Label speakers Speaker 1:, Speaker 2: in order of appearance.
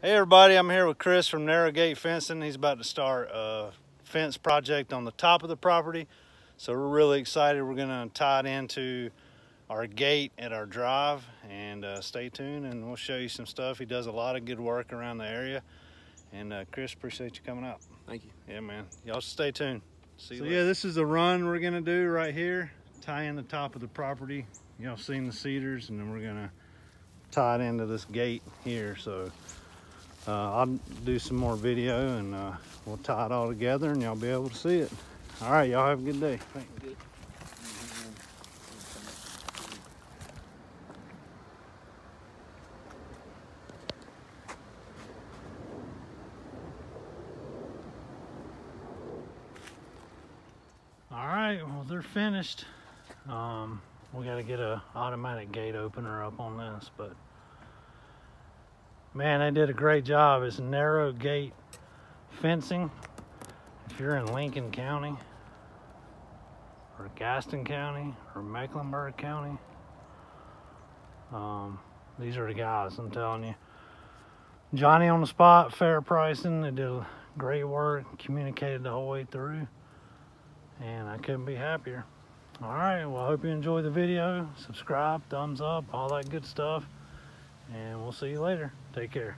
Speaker 1: Hey everybody, I'm here with Chris from Narrow Gate Fencing. He's about to start a fence project on the top of the property. So we're really excited. We're gonna tie it into our gate at our drive and uh, stay tuned and we'll show you some stuff. He does a lot of good work around the area. And uh, Chris, appreciate you coming out.
Speaker 2: Thank you.
Speaker 1: Yeah, man. Y'all stay tuned. See
Speaker 2: you
Speaker 1: so
Speaker 2: later.
Speaker 1: yeah, this is the run we're gonna do right here. Tie in the top of the property. Y'all seen the cedars and then we're gonna tie it into this gate here. So uh, I'll do some more video and uh, we'll tie it all together and y'all be able to see it. All right, y'all have a good day. All right, well, they're finished. Um, we got to get a automatic gate opener up on this, but man, they did a great job. It's narrow gate fencing. If you're in Lincoln County or Gaston County or Mecklenburg County, um, these are the guys, I'm telling you. Johnny on the spot, fair pricing. They did great work, communicated the whole way through and I couldn't be happier. All right, well, I hope you enjoy the video. Subscribe, thumbs up, all that good stuff. And we'll see you later. Take care.